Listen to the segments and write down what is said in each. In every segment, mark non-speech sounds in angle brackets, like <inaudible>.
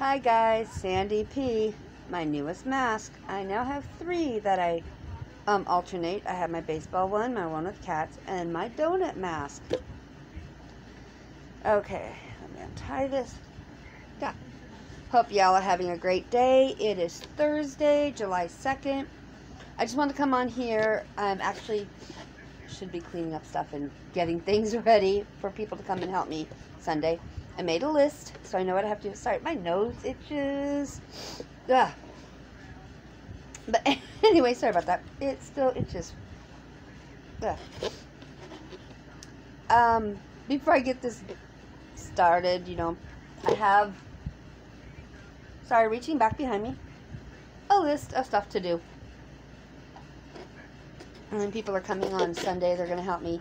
Hi guys, Sandi P, my newest mask. I now have three that I um, alternate. I have my baseball one, my one with cats, and my donut mask. Okay, let me untie this. Yeah. Hope y'all are having a great day. It is Thursday, July 2nd. I just wanted to come on here. I'm actually should be cleaning up stuff and getting <laughs> things ready for people to come and help me Sunday. I made a list, so I know what I have to do. Sorry, my nose itches. Ugh. But <laughs> anyway, sorry about that. It still itches. Ugh. Um, before I get this started, you know, I have, sorry, reaching back behind me, a list of stuff to do. And then people are coming on Sunday. They're going to help me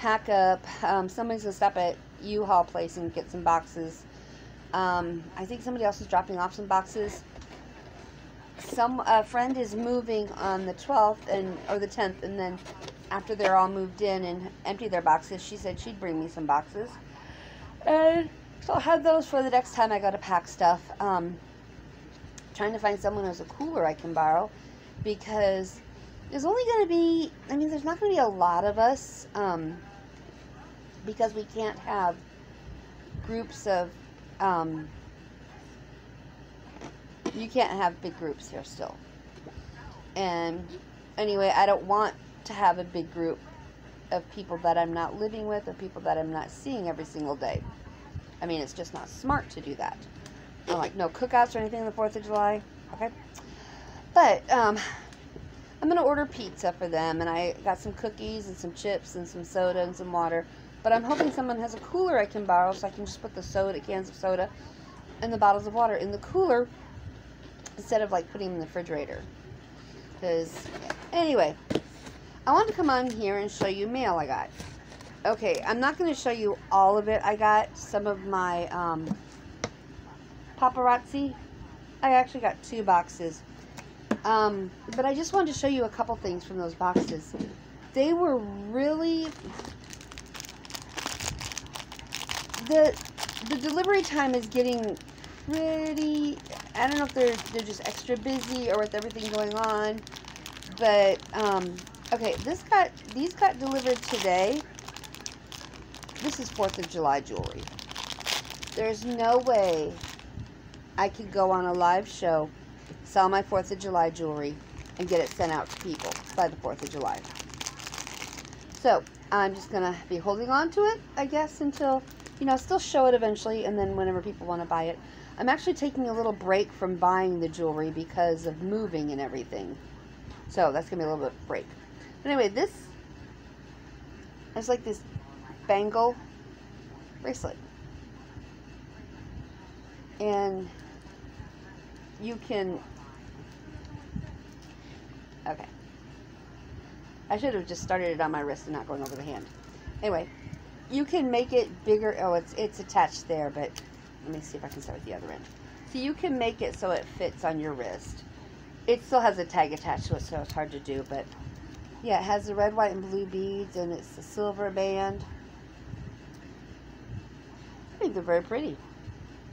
pack up. Um, somebody's going to stop at U-Haul place and get some boxes. Um, I think somebody else is dropping off some boxes. Some a friend is moving on the 12th and or the 10th, and then after they're all moved in and empty their boxes, she said she'd bring me some boxes. And so I'll have those for the next time I got to pack stuff. Um, trying to find someone who has a cooler I can borrow because there's only going to be, I mean, there's not going to be a lot of us um, because we can't have groups of, um, you can't have big groups here still. And anyway, I don't want to have a big group of people that I'm not living with or people that I'm not seeing every single day. I mean, it's just not smart to do that. I'm like, no cookouts or anything on the 4th of July. Okay. But, um, I'm to order pizza for them, and I got some cookies and some chips and some soda and some water. But I'm hoping someone has a cooler I can borrow so I can just put the soda, cans of soda, and the bottles of water in the cooler instead of like putting them in the refrigerator. Because, anyway, I want to come on here and show you mail I got. Okay, I'm not going to show you all of it. I got some of my um, paparazzi. I actually got two boxes. Um, but I just wanted to show you a couple things from those boxes. They were really the the delivery time is getting pretty. I don't know if they're they're just extra busy or with everything going on, but um, okay. This got these got delivered today. This is Fourth of July jewelry. There's no way I could go on a live show sell my 4th of July jewelry, and get it sent out to people by the 4th of July. So, I'm just going to be holding on to it, I guess, until, you know, still show it eventually, and then whenever people want to buy it. I'm actually taking a little break from buying the jewelry because of moving and everything. So, that's going to be a little bit of break. But anyway, this is like this bangle bracelet. And you can Okay. I should have just started it on my wrist and not going over the hand. Anyway, you can make it bigger. Oh, it's, it's attached there, but let me see if I can start with the other end. So you can make it so it fits on your wrist. It still has a tag attached to it, so it's hard to do, but yeah, it has the red, white, and blue beads, and it's a silver band. I think they're very pretty.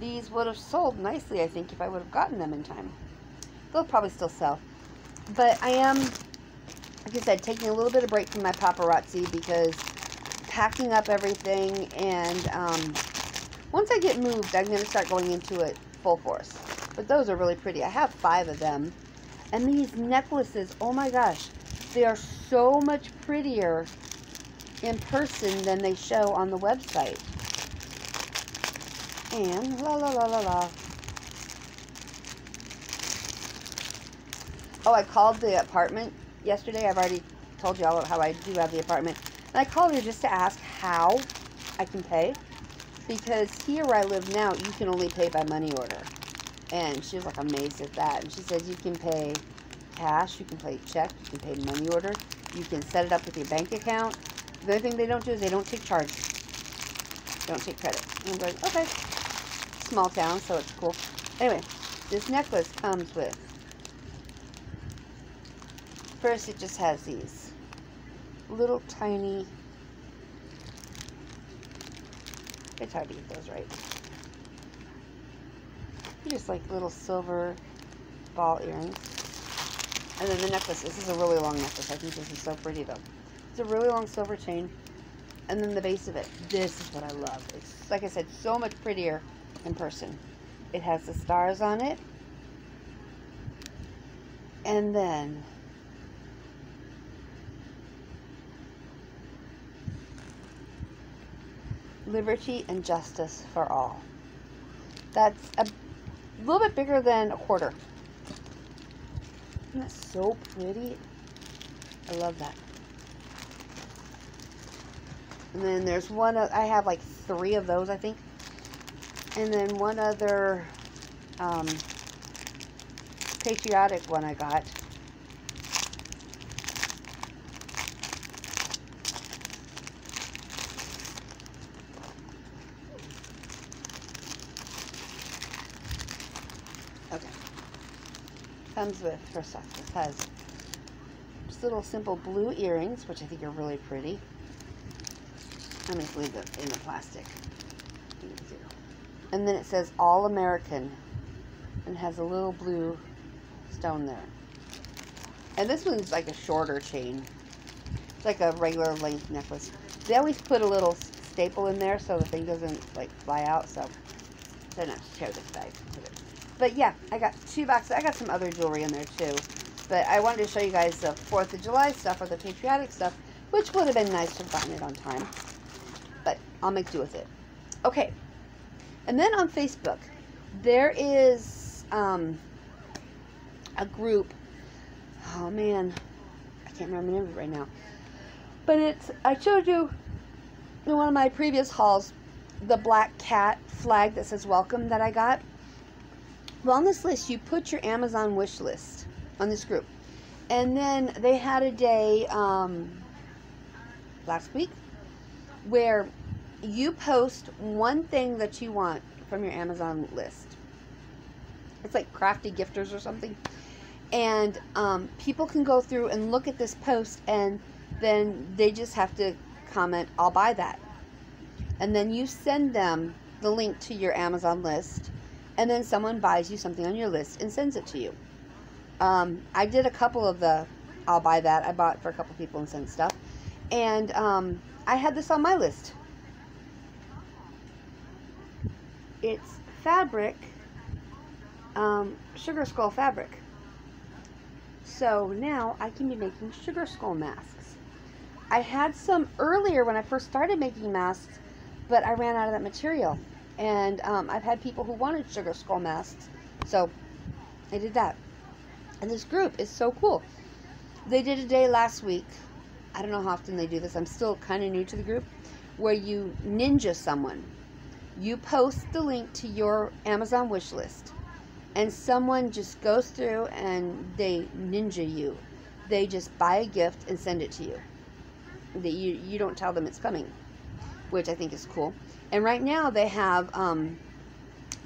These would have sold nicely, I think, if I would have gotten them in time. They'll probably still sell. But I am, like I said, taking a little bit of break from my paparazzi because packing up everything and um, once I get moved, I'm going to start going into it full force. But those are really pretty. I have five of them. And these necklaces, oh my gosh, they are so much prettier in person than they show on the website. And la la la la la. Oh, I called the apartment yesterday. I've already told y'all how I do have the apartment. And I called her just to ask how I can pay. Because here where I live now, you can only pay by money order. And she was like amazed at that. And she said you can pay cash, you can pay check, you can pay money order. You can set it up with your bank account. The only thing they don't do is they don't take charge. Don't take credit. And I'm going, okay. Small town, so it's cool. Anyway, this necklace comes with First, it just has these little tiny, it's hard to get those right. just like little silver ball earrings. And then the necklace. This is a really long necklace. I think this is so pretty though. It's a really long silver chain. And then the base of it. This is what I love. It's, like I said, so much prettier in person. It has the stars on it. And then liberty and justice for all. That's a little bit bigger than a quarter. Isn't that so pretty? I love that. And then there's one, I have like three of those, I think. And then one other um, patriotic one I got. Okay. Comes with, first off, this has just little simple blue earrings, which I think are really pretty. I'm going to leave them in the plastic. And then it says All American and has a little blue stone there. And this one's like a shorter chain. It's like a regular length necklace. They always put a little staple in there so the thing doesn't like fly out. So I tear this bag. But yeah, I got two boxes. I got some other jewelry in there too. But I wanted to show you guys the 4th of July stuff or the patriotic stuff, which would have been nice to have gotten it on time. But I'll make do with it. Okay. And then on Facebook, there is um, a group. Oh man, I can't remember the name of it right now. But it's, I showed you in one of my previous hauls the black cat flag that says welcome that I got. Well, on this list, you put your Amazon wish list on this group. And then they had a day um, last week where you post one thing that you want from your Amazon list. It's like crafty gifters or something. And um, people can go through and look at this post and then they just have to comment, I'll buy that. And then you send them the link to your Amazon list and then someone buys you something on your list and sends it to you. Um, I did a couple of the I'll buy that. I bought for a couple people and sent stuff. And um, I had this on my list. It's fabric, um, sugar skull fabric. So now I can be making sugar skull masks. I had some earlier when I first started making masks, but I ran out of that material. And um, I've had people who wanted sugar skull masks. So I did that. And this group is so cool. They did a day last week. I don't know how often they do this. I'm still kind of new to the group. Where you ninja someone. You post the link to your Amazon wish list. And someone just goes through and they ninja you. They just buy a gift and send it to you. That you, you don't tell them it's coming. Which I think is cool. And right now they have um,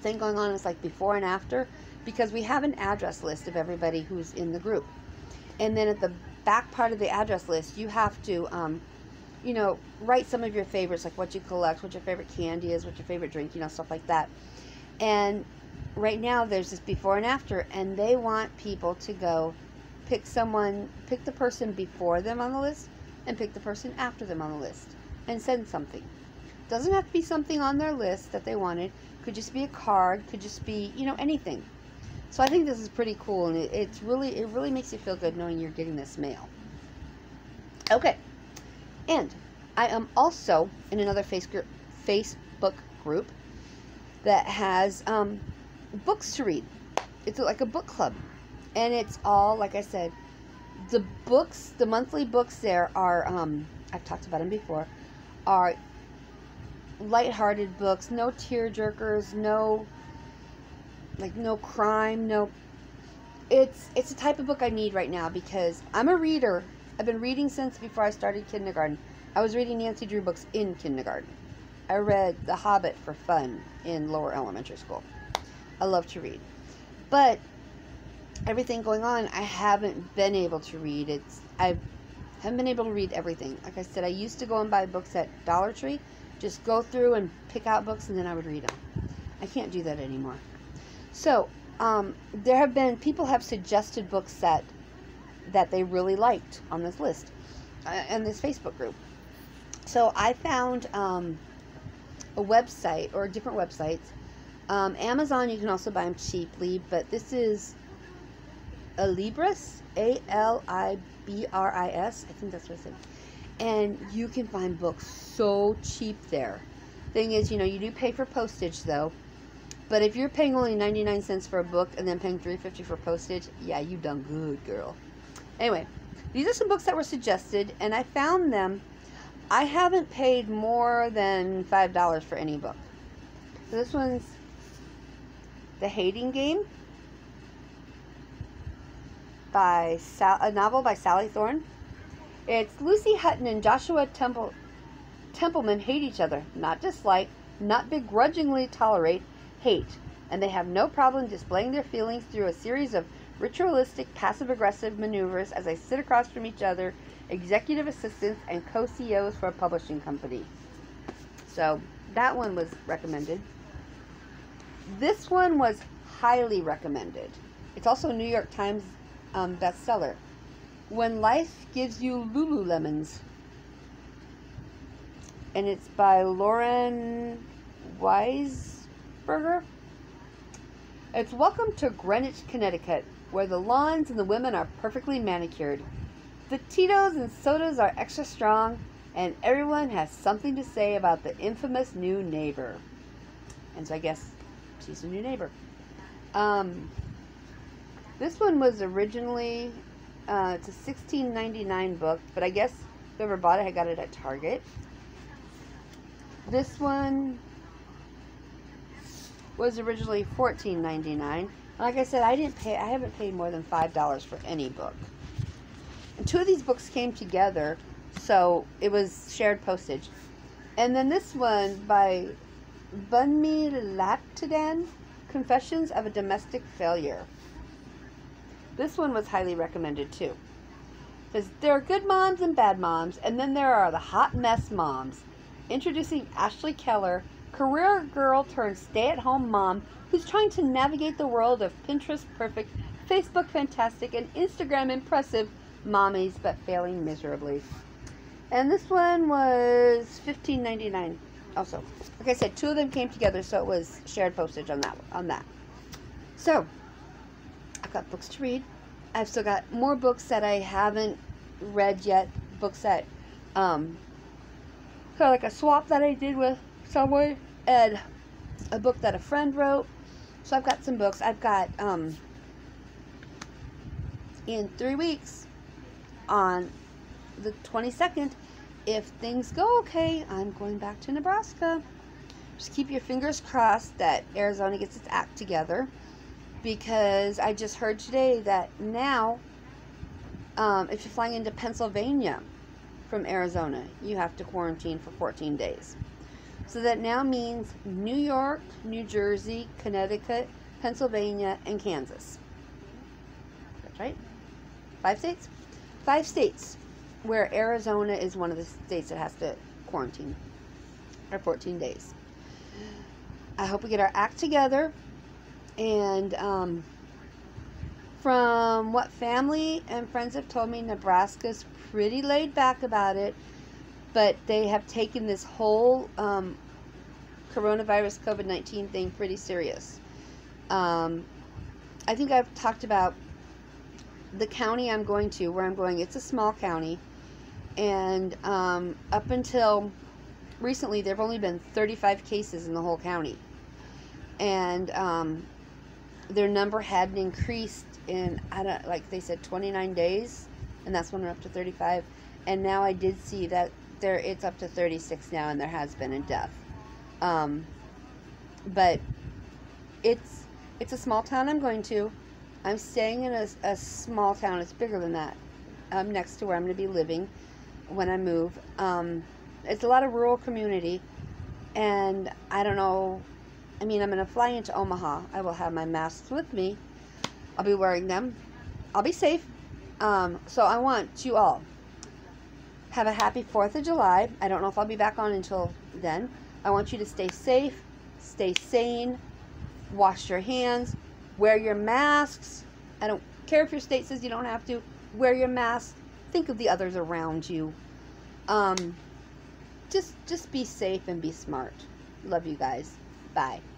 thing going on. It's like before and after because we have an address list of everybody who's in the group. And then at the back part of the address list, you have to, um, you know, write some of your favorites, like what you collect, what your favorite candy is, what your favorite drink, you know, stuff like that. And right now there's this before and after, and they want people to go pick someone, pick the person before them on the list, and pick the person after them on the list, and send something. Doesn't have to be something on their list that they wanted. Could just be a card. Could just be, you know, anything. So I think this is pretty cool, and it, it's really, it really makes you feel good knowing you're getting this mail. Okay, and I am also in another Facebook group that has um, books to read. It's like a book club, and it's all, like I said, the books, the monthly books there are, um, I've talked about them before, are light-hearted books, no tear jerkers, no like no crime, no it's it's the type of book I need right now because I'm a reader. I've been reading since before I started kindergarten. I was reading Nancy Drew books in kindergarten. I read The Hobbit for fun in lower elementary school. I love to read. But everything going on, I haven't been able to read. It's I haven't been able to read everything. Like I said, I used to go and buy books at Dollar Tree, just go through and pick out books and then I would read them. I can't do that anymore. So, um, there have been people have suggested books that that they really liked on this list uh, in this Facebook group. So I found um, a website or different websites. Um, Amazon, you can also buy them cheaply, but this is Alibris, A L I R I S. I think that's what it said. And you can find books so cheap there. Thing is, you know, you do pay for postage though. But if you're paying only 99 cents for a book and then paying 3.50 for postage, yeah, you done good, girl. Anyway, these are some books that were suggested and I found them. I haven't paid more than $5 for any book. So this one's The Hating Game by Sal- a novel by Sally Thorne. It's Lucy Hutton and Joshua Temple Templeman hate each other, not dislike, not begrudgingly tolerate, hate, and they have no problem displaying their feelings through a series of ritualistic passive aggressive maneuvers as they sit across from each other, executive assistants and co CEOs for a publishing company. So that one was recommended. This one was highly recommended. It's also a New York Times um, bestseller. When Life Gives You Lululemons. And it's by Lauren Weisberger. It's Welcome to Greenwich, Connecticut, where the lawns and the women are perfectly manicured. The Tito's and sodas are extra strong, and everyone has something to say about the infamous new neighbor. And so I guess she's a new neighbor. Um, this one was originally uh, it's a 16.99 book, but I guess whoever bought it had got it at Target. This one was originally $14.99. Like I said, I didn't pay. I haven't paid more than five dollars for any book. And two of these books came together, so it was shared postage. And then this one by Bunmi Laditan, Confessions of a Domestic Failure. This one was highly recommended too. Because there are good moms and bad moms, and then there are the hot mess moms. Introducing Ashley Keller, career girl turned stay at home mom who's trying to navigate the world of Pinterest perfect, Facebook fantastic, and Instagram impressive mommies, but failing miserably. And this one was $15.99 also. Like I said, two of them came together, so it was shared postage on that on that. So I've got books to read. I've still got more books that I haven't read yet. Books that um kind of like a swap that I did with someone and a book that a friend wrote. So I've got some books. I've got um in three weeks on the 22nd if things go okay i'm going back to nebraska just keep your fingers crossed that arizona gets its act together because i just heard today that now um, if you're flying into pennsylvania from arizona you have to quarantine for 14 days so that now means new york new jersey connecticut pennsylvania and kansas that's right five states five states where Arizona is one of the states that has to quarantine for 14 days. I hope we get our act together. And um, from what family and friends have told me, Nebraska's pretty laid back about it. But they have taken this whole um, coronavirus COVID 19 thing pretty serious. Um, I think I've talked about the county I'm going to, where I'm going, it's a small county. And um, up until recently, there have only been 35 cases in the whole county. And um, their number hadn't increased in, I don't, like they said, 29 days. And that's when we're up to 35. And now I did see that there it's up to 36 now, and there has been a death. Um, but it's it's a small town I'm going to. I'm staying in a, a small town. It's bigger than that. Um, next to where I'm going to be living when I move. Um, it's a lot of rural community, and I don't know. I mean, I'm going to fly into Omaha. I will have my masks with me. I'll be wearing them. I'll be safe. Um, so I want you all have a happy 4th of July. I don't know if I'll be back on until then. I want you to stay safe, stay sane, wash your hands, wear your masks. I don't care if your state says you don't have to. Wear your mask. Think of the others around you. Um, just just be safe and be smart. Love you guys. Bye.